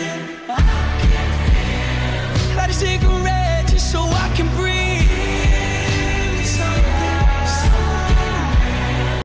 Light